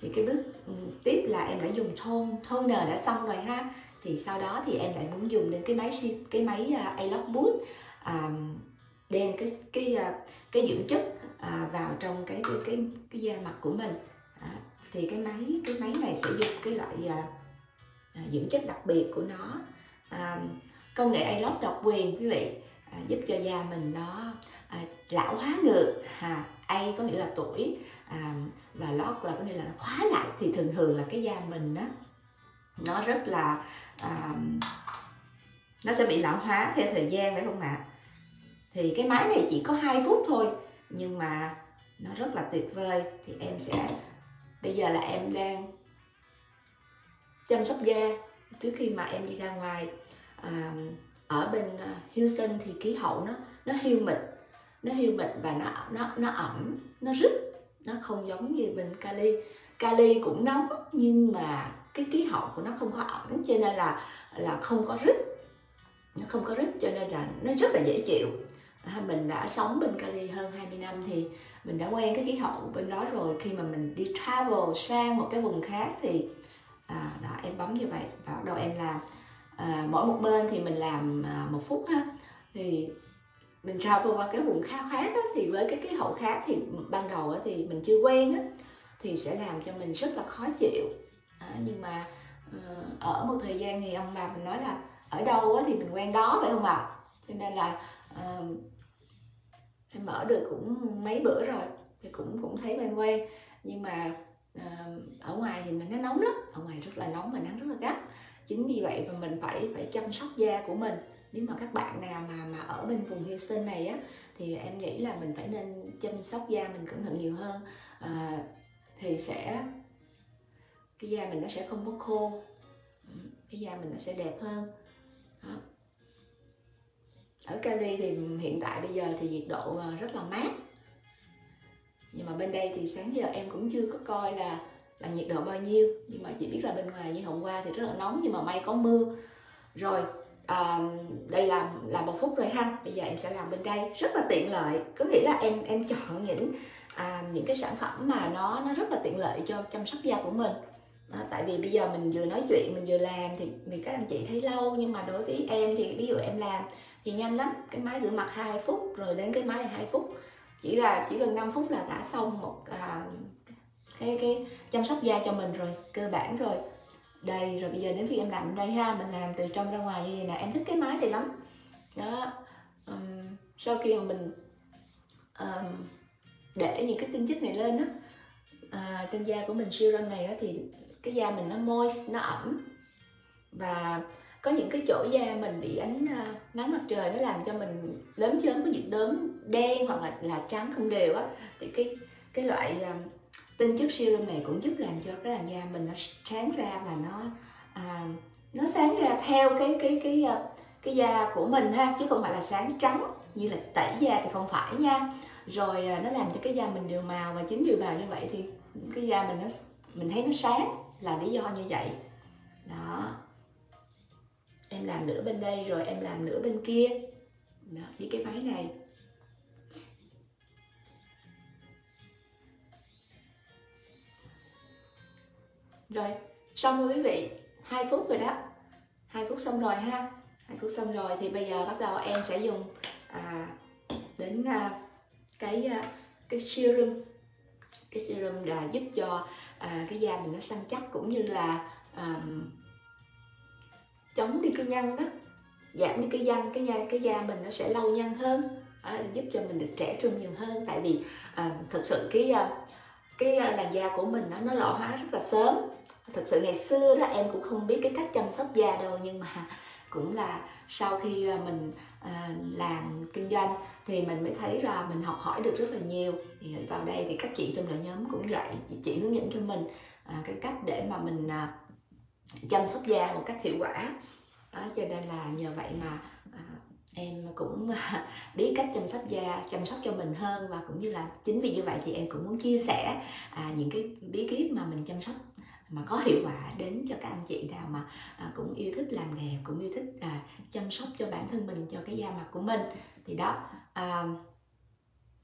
thì cái bước ừ, tiếp là em đã dùng tone toner đã xong rồi ha. Thì sau đó thì em lại muốn dùng đến cái máy cái máy uh, A-Lock Boot à, đem cái cái uh, cái dưỡng chất uh, vào trong cái cái cái cái da mặt của mình. À, thì cái máy cái máy này sẽ dùng cái loại uh, uh, dưỡng chất đặc biệt của nó. Uh, công nghệ A-Lock độc quyền quý vị uh, giúp cho da mình nó uh, lão hóa ngược à, A có nghĩa là tuổi à, và lock là có nghĩa là nó khóa lại. Thì thường thường là cái da mình đó nó rất là à, nó sẽ bị lão hóa theo thời gian phải không ạ? Thì cái máy này chỉ có 2 phút thôi nhưng mà nó rất là tuyệt vời. Thì em sẽ bây giờ là em đang chăm sóc da. Trước khi mà em đi ra ngoài à, ở bên à, Houston thì khí hậu nó nó hiu mịt nó hiu mịt và nó nó nó ẩm nó rít. Nó không giống như bên Cali. Cali cũng nóng nhưng mà cái khí hậu của nó không có ẩm cho nên là là không có rít. Nó không có rít cho nên là nó rất là dễ chịu. À, mình đã sống bên Cali hơn 20 năm thì mình đã quen cái khí hậu bên đó rồi. Khi mà mình đi travel sang một cái vùng khác thì à, đó em bấm như vậy và bắt đầu em làm. À, mỗi một bên thì mình làm à, một phút ha. Thì mình travel qua cái vùng khác khác á, thì với cái khí hậu khác thì ban đầu á, thì mình chưa quen á, thì sẽ làm cho mình rất là khó chịu. À, nhưng mà uh, ở một thời gian thì ông bà mình nói là ở đâu á, thì mình quen đó phải không ạ? À? cho nên là uh, em mở được cũng mấy bữa rồi thì cũng cũng thấy quen quen. Nhưng mà uh, ở ngoài thì mình nó nóng lắm ở ngoài rất là nóng và nắng rất là gắt. Chính vì vậy mà mình phải phải chăm sóc da của mình nếu mà các bạn nào mà mà ở bên vùng Houston này á thì em nghĩ là mình phải nên chăm sóc da mình cẩn thận nhiều hơn. À, thì sẽ cái da mình nó sẽ không có khô. Cái da mình nó sẽ đẹp hơn. Đó. ở Cali thì hiện tại bây giờ thì nhiệt độ ờ, rất là mát. Nhưng mà bên đây thì sáng giờ em cũng chưa có coi là là nhiệt độ bao nhiêu. Nhưng mà chỉ biết là bên ngoài như hôm qua thì rất là nóng nhưng mà may có mưa. Rồi à, đây là là một phút rồi ha. Bây giờ em sẽ làm bên đây. Rất là tiện lợi. Có nghĩa là em em chọn những à, những cái sản phẩm mà nó nó rất là tiện lợi cho chăm sóc da của mình. Đó, tại vì bây giờ mình vừa nói chuyện mình vừa làm thì, thì các anh chị thấy lâu nhưng mà đối với em thì ví dụ em làm thì nhanh lắm. Cái máy rửa mặt 2 phút rồi đến cái máy này 2 phút. Chỉ là chỉ cần 5 phút là đã xong một à, cái cái chăm sóc da cho mình rồi cơ bản rồi đây rồi bây giờ đến khi em làm đây ha mình làm từ trong ra ngoài như vậy nè em thích cái máy này lắm. Đó um, sau khi mà mình um, để những cái tinh chất này lên á à, trên da của mình serum này á thì cái da mình nó moist nó ẩm. Và có những cái chỗ da mình bị ánh uh, nắng mặt trời nó làm cho mình lớn chớm có những đốm đen hoặc là là trắng không đều á thì cái cái loại uh, tinh chất serum này cũng giúp làm cho cái làn da mình nó sáng ra và nó à, nó sáng ra theo cái cái cái cái, cái da của mình ha chứ không phải là sáng trắng như là tẩy da thì không phải nha. Rồi ờ, nó làm cho cái da mình đều màu và chính điều màu như vậy thì cái da mình nó mình thấy nó sáng là lý do như vậy. Đó. Em làm nửa bên đây rồi em làm nửa bên kia. Đó, với cái máy này. Rồi xong rồi quý vị. Hai phút rồi đó. Hai phút xong rồi ha. Hai phút xong rồi thì bây giờ bắt đầu em sẽ dùng à, đến à, cái à, cái serum. Cái serum là giúp cho à, cái da mình nó săn chắc cũng như là à, chống đi cái nhăn đó. Giảm đi cái nhăn cái da cái da mình nó sẽ lâu nhăn hơn. À, giúp cho mình được trẻ trung nhiều hơn. Tại vì à, thực sự cái à, cái à, làn da của mình nó nó lão hóa rất là sớm. Thật sự ngày xưa đó em cũng không biết cái cách chăm sóc da đâu nhưng mà cũng là sau khi à, mình à, làm kinh doanh thì mình mới thấy ra mình học hỏi được rất là nhiều. Thì vào đây thì các chị trong đội nhóm cũng dạy chị hướng dẫn cho mình cái cách để mà mình chăm sóc da một cách hiệu quả. Đó, cho nên là nhờ vậy mà em cũng biết cách chăm sóc da chăm sóc cho mình hơn và cũng như là chính vì như vậy thì em cũng muốn chia sẻ à, những cái bí kíp mà mình chăm sóc mà có hiệu quả đến cho các anh chị nào mà à, cũng yêu thích làm đẹp cũng yêu thích à, chăm sóc cho bản thân mình cho cái da mặt của mình. Thì đó à,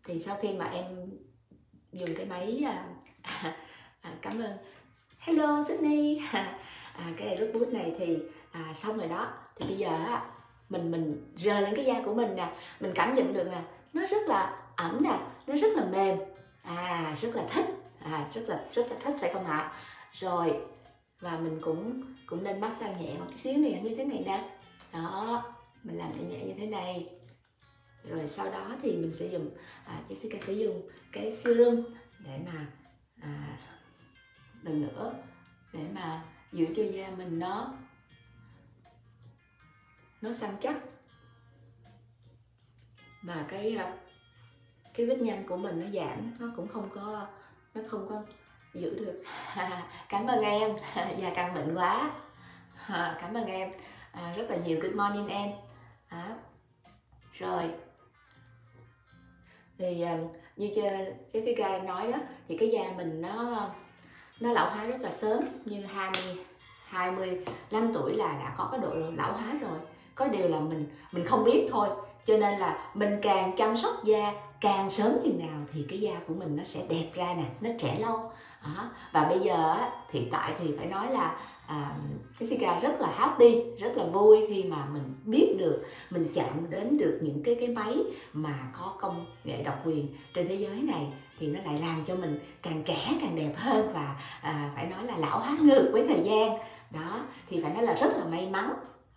thì sau khi mà em dùng cái máy à, à, cảm ơn. Hello Sydney. À, cái này này thì à, xong rồi đó. Thì bây giờ mình mình rờ lên cái da của mình nè mình cảm nhận được nè nó rất là ẩm nè nó rất là mềm. À rất là thích. À rất là rất là thích phải không ạ? Rồi và mình cũng cũng nên massage nhẹ một xíu này như thế này nè. Đó mình làm nhẹ nhẹ như thế này. Rồi sau đó thì mình sẽ dùng à, Jessica sẽ dùng cái serum để mà à, lần nữa để mà giữ cho da mình nó nó săn chắc. Và cái à, cái vết nhăn của mình nó giảm nó cũng không có nó không có giữ được. Cảm ơn em. Da căng bệnh quá. Ờ, cảm ơn em. À, rất là nhiều good morning em. À, rồi. Thì à, như Jessica nói đó thì cái da mình nó nó lão hóa rất là sớm. Như 20 25 tuổi là đã có cái độ lão hóa rồi có điều là mình mình không biết thôi. Cho nên là mình càng chăm sóc da càng sớm chừng nào thì cái da của mình nó sẽ đẹp ra nè nó trẻ lâu. Đó. và bây giờ hiện tại thì phải nói là à, Jessica rất là happy rất là vui khi mà mình biết được mình chạm đến được những cái cái máy mà có công nghệ độc quyền trên thế giới này thì nó lại làm cho mình càng trẻ càng đẹp hơn và à, phải nói là lão hóa ngược với thời gian. Đó thì phải nói là rất là may mắn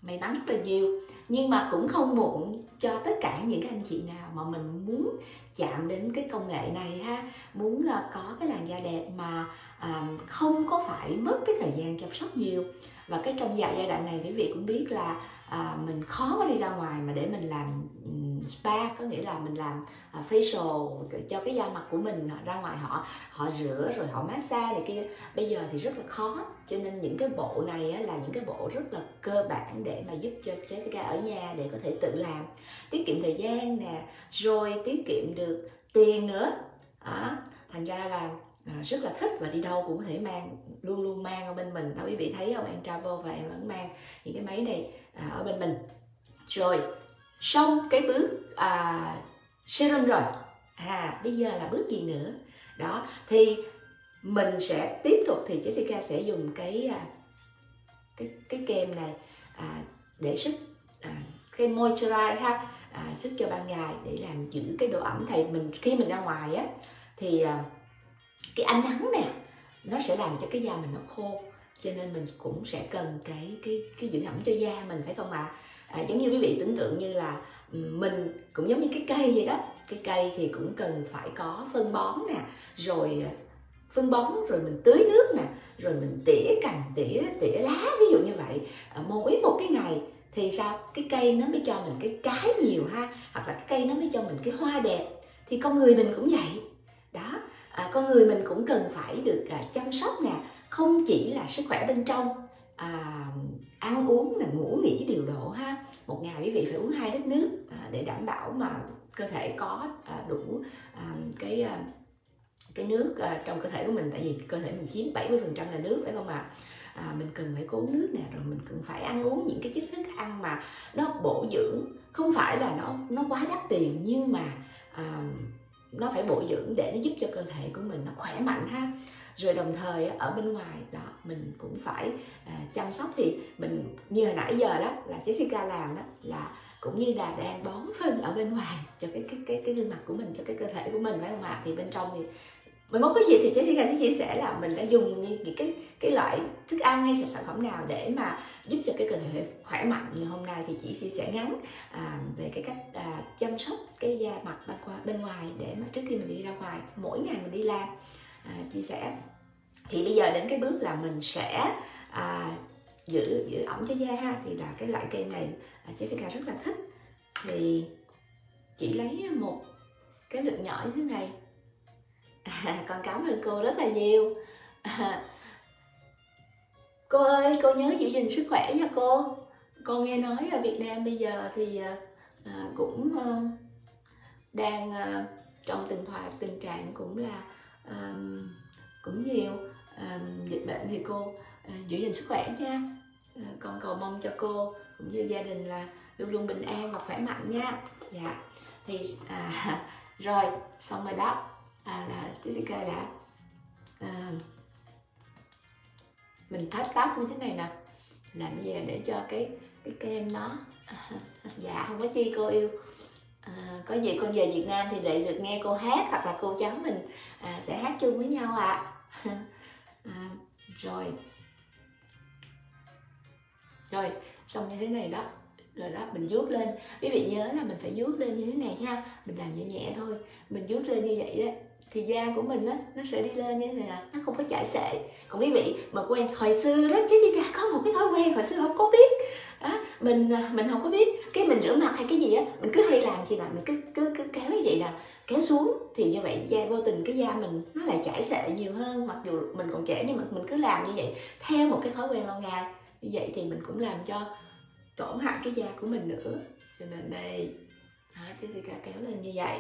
may mắn rất là nhiều. Nhưng mà cũng không muộn cho tất cả những cái anh chị nào mà mình muốn chạm đến cái công nghệ này ha. Muốn ờ, có cái làn da đẹp mà ờ, không có phải mất cái thời gian chăm sóc nhiều. Và cái trong dạ giai đoạn này quý vị cũng biết là à, mình khó có đi ra ngoài mà để mình làm spa có nghĩa là mình làm à, facial cho cái da mặt của mình ra ngoài họ họ rửa rồi họ massage này kia. Bây giờ thì rất là khó cho nên những cái bộ này á, là những cái bộ rất là cơ bản để mà giúp cho Jessica ở nhà để có thể tự làm. Tiết kiệm thời gian nè rồi tiết kiệm được tiền nữa. À, thành ra là à, rất là thích và đi đâu cũng có thể mang luôn luôn mang ở bên mình. Đó quý vị thấy không? Em travel và em vẫn mang những cái máy này à, ở bên mình. Rồi xong cái bước à, serum rồi à bây giờ là bước gì nữa? Đó thì mình sẽ tiếp tục thì Jessica sẽ dùng cái à, cái cái kem này à, để sức à, cái moisturize ha à, sức cho ban ngày để làm giữ cái độ ẩm. Thì mình khi mình ra ngoài á thì à, cái ánh nắng nè nó sẽ làm cho cái da mình nó khô cho nên mình cũng sẽ cần cái cái cái dưỡng ẩm cho da mình phải không ạ? À? à, giống như quý vị tưởng tượng như là mình cũng giống như cái cây vậy đó cái cây thì cũng cần phải có phân bón nè rồi à, phân bón rồi mình tưới nước nè rồi mình tỉa cành tỉa tỉa lá ví dụ như vậy. À, mỗi một cái ngày thì sao? Cái cây nó mới cho mình cái trái nhiều ha hoặc là cái cây nó mới cho mình cái hoa đẹp. Thì con người mình cũng vậy à, con người mình cũng cần phải được à, chăm sóc nè không chỉ là sức khỏe bên trong. À, ăn uống là ngủ nghỉ điều độ ha. Một ngày quý vị phải uống hai lít nước à, để đảm bảo mà cơ thể có à, đủ à, cái à, cái nước à, trong cơ thể của mình. Tại vì cơ thể mình chiếm 70 phần trăm là nước phải không ạ? À? à, mình cần phải có uống nước nè rồi mình cần phải ăn uống những cái chất thức ăn mà nó bổ dưỡng. Không phải là nó nó quá đắt tiền nhưng mà à, nó phải bổ dưỡng để nó giúp cho cơ thể của mình nó khỏe mạnh ha. Rồi đồng thời ở bên ngoài, đó, mình cũng phải à, chăm sóc. Thì mình, như hồi nãy giờ đó, là Jessica làm đó, là cũng như là đang bón phân ở bên ngoài cho cái cái cái cái gương mặt của mình, cho cái cơ thể của mình, phải không ạ? Thì bên trong thì mình muốn có gì thì chị sẽ chia sẻ là mình đã dùng những cái cái loại thức ăn hay sản phẩm nào để mà giúp cho cái cơ thể khỏe mạnh. Như hôm nay thì chị chia sẻ ngắn à, về cái cách à, chăm sóc cái da mặt bên ngoài, bên ngoài để mà trước khi mình đi ra ngoài mỗi ngày mình đi làm. À, chia sẻ. Thì bây giờ đến cái bước là mình sẽ à, giữ giữ ẩm cho da ha. Thì là cái loại kem này à, Jessica rất là thích. Thì chị lấy một cái lượng nhỏ như thế này à, con cảm ơn cô rất là nhiều. À, cô ơi cô nhớ giữ gìn sức khỏe nha cô. Con nghe nói ở Việt Nam bây giờ thì à, à cũng à, đang à, trong tình thoại tình trạng cũng là à, cũng nhiều à, dịch bệnh thì cô à, giữ gìn sức khỏe nha. À, con cầu mong cho cô cũng như gia đình là luôn luôn bình an và khỏe mạnh nha. Dạ thì à, rồi xong rồi đó à, là Jessica đã à, mình thắt tóc như thế này nè. Làm gì để cho cái cái kem nó dạ không có chi cô yêu. À, có gì con về Việt Nam thì để được nghe cô hát hoặc là cô cháu mình à, sẽ hát chung với nhau ạ. À. à, rồi. Rồi xong như thế này đó. Rồi đó mình vuốt lên. Quý vị nhớ là mình phải vuốt lên như thế này ha. Mình làm nhẹ nhẹ thôi. Mình vuốt lên như vậy đó thì da của mình á nó sẽ đi lên như thế này nó không có chảy xệ. Còn quý vị mà quen hồi xưa đó Jessica có một cái thói quen hồi xưa không có biết. Đó mình à, mình không có biết. Cái mình rửa mặt hay cái gì á mình cứ hay làm gì là mình cứ cứ cứ kéo như vậy nè kéo xuống. Thì như vậy da vô tình cái da mình nó lại chảy xệ nhiều hơn. Mặc dù mình còn trẻ nhưng mà mình cứ làm như vậy theo một cái thói quen lâu ngày. Như vậy thì mình cũng làm cho tổn hại cái da của mình nữa. Cho nên đây đó, Jessica kéo lên như vậy.